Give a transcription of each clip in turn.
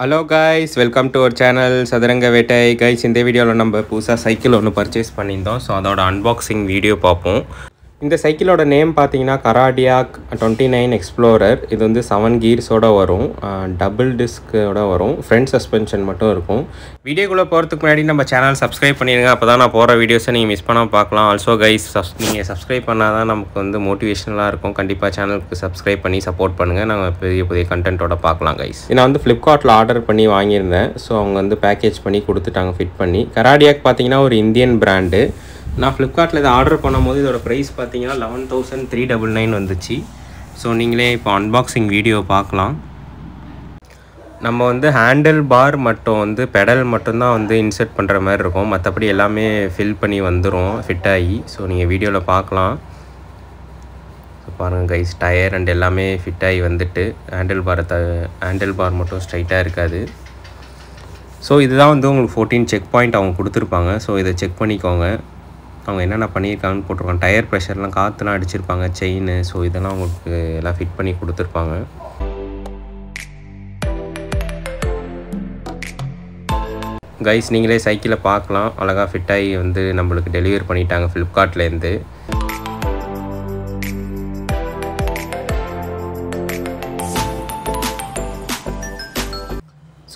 Hello guys welcome to our channel Sathuranga Vettai guys இந்த வீடியோவில் நம்ம புதுசாக சைக்கிள் ஒன்று பர்ச்சேஸ் பண்ணியிருந்தோம். ஸோ அதோட அன்பாக்சிங் வீடியோ பார்ப்போம். இந்த சைக்கிளோட நேம் பார்த்தீங்கன்னா கராடியாக் டுவெண்ட்டி நைன் எக்ஸ்ப்ளோரர். இது வந்து செவன் கீர்ஸோட வரும். டபுள் டிஸ்கோட வரும். ஃப்ரண்ட் சஸ்பென்ஷன் மட்டும் இருக்கும். வீடியோக்குள்ளே போகிறதுக்கு முன்னாடி நம்ம சேனல் சப்ஸ்கிரைப் பண்ணிடுங்க. அப்போ தான் நான் போகிற வீடியோஸை நீங்கள் மிஸ் பண்ணாமல் பார்க்கலாம். ஆல்சோ கைஸ் சப்ஸ் நீங்கள் சப்ஸ்கிரைப் பண்ணால் தான் நமக்கு வந்து மோட்டிவேஷனலாக இருக்கும். கண்டிப்பாக சேனலுக்கு சப்ஸ்கிரைப் பண்ணி சப்போர்ட் பண்ணுங்கள் நாங்கள் பெரிய புதிய கண்டென்ட்டோட பார்க்கலாம் கைஸ் நான் வந்து ஃப்ளிப்கார்ட்டில் ஆர்டர் பண்ணி வாங்கியிருந்தேன். ஸோ அவங்க வந்து பேக்கேஜ் பண்ணி கொடுத்துட்டாங்க ஃபிட் பண்ணி. கராடியாக் பார்த்தீங்கன்னா ஒரு இந்தியன் பிராண்டு நான் ஃப்ளிப்கார்ட்டில் இதை ஆர்டர் பண்ணும்போது இதோட ப்ரைஸ் பார்த்தீங்கன்னா eleven thousand three double nine வந்துச்சு. ஸோ நீங்களே இப்போ அன்பாக்சிங் வீடியோ பார்க்கலாம். நம்ம வந்து ஹேண்டில் பார் மட்டும் வந்து பெடல் மட்டும்தான் வந்து இன்சர்ட் பண்ணுற மாதிரி இருக்கும். மற்றபடி எல்லாமே ஃபில் பண்ணி வந்துடும் ஃபிட் ஆகி. ஸோ நீங்கள் வீடியோவில் பார்க்கலாம். ஸோ பாருங்கள் கைஸ் டயர் அண்ட் எல்லாமே ஃபிட் ஆகி வந்துட்டு. ஹேண்டில் பாரை த ஹேண்டில் பார் மட்டும் ஸ்ட்ரைட்டாக இருக்காது. ஸோ இதுதான் வந்து உங்களுக்கு ஃபோர்டீன் செக் பாயிண்ட் அவங்க கொடுத்துருப்பாங்க. ஸோ இதை செக் பண்ணிக்கோங்க. அவங்க என்னென்ன பண்ணியிருக்காங்கன்னு போட்டிருக்காங்க. டயர் ப்ரெஷர்லாம் காற்றுலாம் அடிச்சிருப்பாங்க. செயின் ஸோ இதெல்லாம் அவங்களுக்கு எல்லாம் ஃபிட் பண்ணி கொடுத்துருப்பாங்க. கைஸ் நீங்களே சைக்கிளை பார்க்கலாம். அழகாக ஃபிட்டாகி வந்து நம்மளுக்கு டெலிவரி பண்ணிட்டாங்க ஃப்ளிப்கார்ட்லேருந்து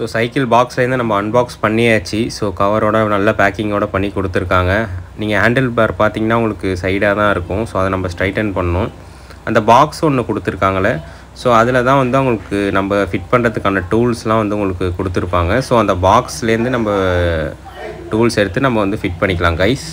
ஸோ சைக்கிள் பாக்ஸ்லேருந்து நம்ம அன்பாக்ஸ் பண்ணியாச்சு. ஸோ கவரோட நல்ல பேக்கிங்கோட பண்ணி கொடுத்துருக்காங்க. நீங்கள் ஹேண்டில் பார் பார்த்தீங்கன்னா உங்களுக்கு சைடாக தான் இருக்கும். ஸோ அதை நம்ம ஸ்ட்ரைட்டன் பண்ணணும். அந்த பாக்ஸ் ஒன்று கொடுத்துருக்காங்களே ஸோ அதில் தான் வந்து அவங்களுக்கு நம்ம ஃபிட் பண்ணுறதுக்கான டூல்ஸ்லாம் வந்து உங்களுக்கு கொடுத்துருப்பாங்க. ஸோ அந்த பாக்ஸ்லேருந்து நம்ம டூல்ஸ் எடுத்து நம்ம வந்து ஃபிட் பண்ணிக்கலாம் கைஸ்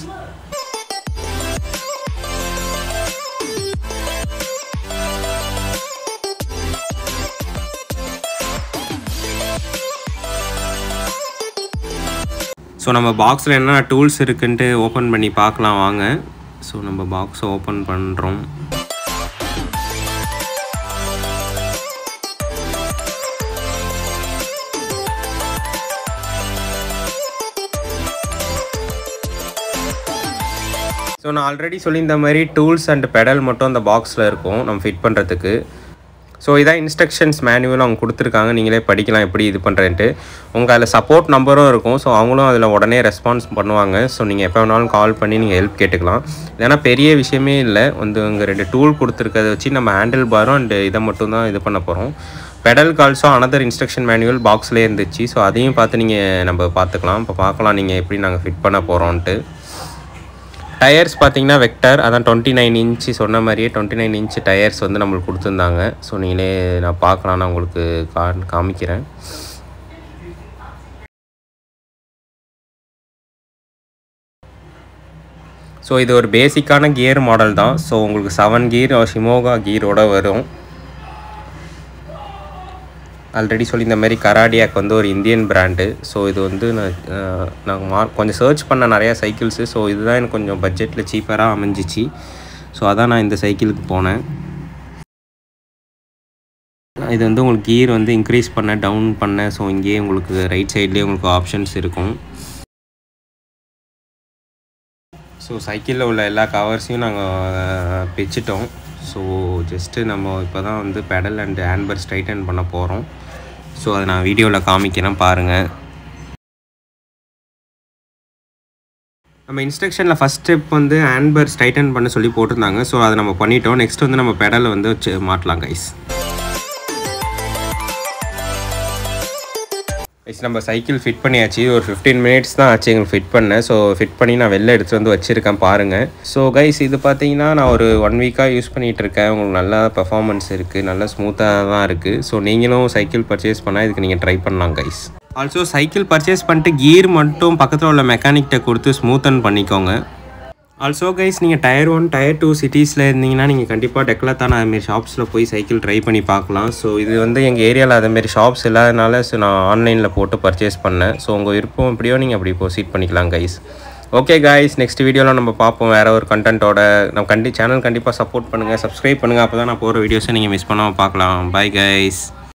ஸோ நம்ம பாக்ஸில் என்ன டூல்ஸ் இருக்குன்ட்டு ஓப்பன் பண்ணி பார்க்கலாம் வாங்க. ஸோ நம்ம பாக்ஸை ஓப்பன் பண்ணுறோம் ஸோ நான் ஆல்ரெடி சொல்லியிருந்த மாதிரி டூல்ஸ் அண்ட் பெடல் மட்டும் அந்த பாக்ஸில் இருக்கும். நம்ம ஃபிட் பண்ணுறதுக்கு ஸோ இதான் இன்ஸ்ட்ரக்ஷன்ஸ் மேனுவல் அவங்க கொடுத்துருக்காங்க. நீங்களே படிக்கலாம் எப்படி இது பண்ணுறேன்ட்டு உங்கள் அதில் சப்போர்ட் நம்பரும் இருக்கும். ஸோ அவங்களும் அதில் உடனே ரெஸ்பான்ஸ் பண்ணுவாங்க. ஸோ நீங்கள் எப்போ வேணாலும் கால் பண்ணி நீங்கள் ஹெல்ப் கேட்டுக்கலாம். ஏன்னா பெரிய விஷயமே இல்லை. வந்து இங்கே ரெண்டு டூல் கொடுத்துருக்கதை வச்சு நம்ம ஹேண்டில் பாரும் அண்ட் இதை மட்டும் தான் இது பண்ண போகிறோம் pedal also another instruction manual பாக்ஸ்லேயே இருந்துச்சு. ஸோ அதையும் பார்த்து நீங்கள் நம்ம பார்த்துக்கலாம். இப்போ பார்க்கலாம் நீங்கள் எப்படி நாங்கள் ஃபிட் பண்ண போகிறோன்ட்டு டயர்ஸ் பார்த்தீங்கன்னா வெக்டர் அதான் டுவெண்ட்டி நைன் இன்ச்சு சொன்ன மாதிரியே டுவெண்ட்டி நைன் இன்ச்சு டயர்ஸ் வந்து நம்மளுக்கு கொடுத்துருந்தாங்க. ஸோ நீங்களே நான் பார்க்கலாம் நான் உங்களுக்கு கா காமிக்கிறேன். ஸோ இது ஒரு பேசிக்கான கியர் மாடல் தான். ஸோ உங்களுக்கு செவன் கீர் ஷிமோகா கீரோட வரும். ஆல்ரெடி சொல்லி இந்த மாதிரி கராடியாக் வந்து ஒரு இந்தியன் பிராண்டு ஸோ இது வந்து நான் நாங்கள் மார்க் கொஞ்சம் சர்ச் பண்ண நிறையா சைக்கிள்ஸு ஸோ இதுதான் எனக்கு கொஞ்சம் பட்ஜெட்டில் சீப்பராக அமைஞ்சிச்சு. ஸோ அதான் நான் இந்த சைக்கிளுக்கு போனேன். இது வந்து உங்களுக்கு கீர் வந்து இன்க்ரீஸ் பண்ண டவுன் பண்ண ஸோ இங்கேயே உங்களுக்கு ரைட் சைட்லேயே உங்களுக்கு ஆப்ஷன்ஸ் இருக்கும். ஸோ சைக்கிளில் உள்ள எல்லா கவர்ஸையும் நாங்கள் பிச்சிட்டோம் ஸோ ஜஸ்ட்டு நம்ம இப்போ தான் வந்து பெடல் அண்ட் ஹேண்ட்பர் ஸ்ட்ரைட்டன் பண்ண போகிறோம் ஸோ அதை நான் வீடியோவில் காமிக்கிறேன் பாருங்கள் நம்ம இன்ஸ்ட்ரக்ஷனில் ஃபஸ்ட் ஸ்டெப் வந்து ஹேண்ட்பர் ஸ்ட்ரைட்டன் பண்ண சொல்லி போட்டிருந்தாங்க. ஸோ அதை நம்ம பண்ணிட்டோம். நெக்ஸ்ட் வந்து நம்ம பெடலை வந்து வச்சு மாட்டலாம் கைஸ் கைஸ் நம்ம சைக்கிள் ஃபிட் பண்ணியாச்சு. ஒரு ஃபிஃப்டீன் மினிட்ஸ் தான் ஆச்சு எங்களுக்கு ஃபிட் பண்ணேன் ஸோ ஃபிட் பண்ணி நான் வெளில எடுத்துகிட்டு வந்து வச்சுருக்கேன் பாருங்கள் ஸோ கைஸ் இது பார்த்தீங்கன்னா நான் ஒரு ஒன் வீக்காக யூஸ் பண்ணிகிட்டு இருக்கேன். உங்களுக்கு நல்லா பெர்ஃபார்மன்ஸ் இருக்குது நல்லா ஸ்மூத்தாக தான் இருக்குது ஸோ நீங்களும் சைக்கிள் பர்ச்சேஸ் பண்ணால் இதுக்கு நீங்கள் ட்ரை பண்ணலாம் கைஸ் ஆல்சோ சைக்கிள் பர்ச்சேஸ் பண்ணிட்டு கீர் மட்டும் பக்கத்தில் உள்ள மெக்கானிக்கிட்ட கொடுத்து ஸ்மூத்தன் பண்ணிக்கோங்க. ஆல்சோ கைஸ் நீங்கள் டயர் ஒன் டயர் டூ சிட்டிஸில் இருந்தீங்கன்னா நீங்கள் கண்டிப்பாக டெக்லத்தான அதுமாரி ஷாப்ஸில் போய் சைக்கிள் ட்ரை பண்ணி பார்க்கலாம். ஸோ இது வந்து எங்கள் ஏரியாவில் அதுமாரி ஷாப்ஸ் இல்லாதனால ஸோ நான் ஆன்லைனில் போட்டு பர்ச்சேஸ் பண்ணேன். ஸோ உங்கள் விருப்பம் எப்படியோ நீங்கள் அப்படி ப்ரொசீட் பண்ணிக்கலாம் கைஸ் ஓகே கைஸ் நெக்ஸ்ட் வீடியோவில் நம்ம பார்ப்போம் வேறு ஒரு கண்டென்ட்டோட நம்ம கண்டி சேனல் கண்டிப்பாக சப்போர்ட் பண்ணுங்கள் சப்ஸ்கிரைப் பண்ணுங்கள் அப்போ தான் நான் போகிற வீடியோஸை நீங்கள் மிஸ் பண்ணாமல் பார்க்கலாம். Bye guys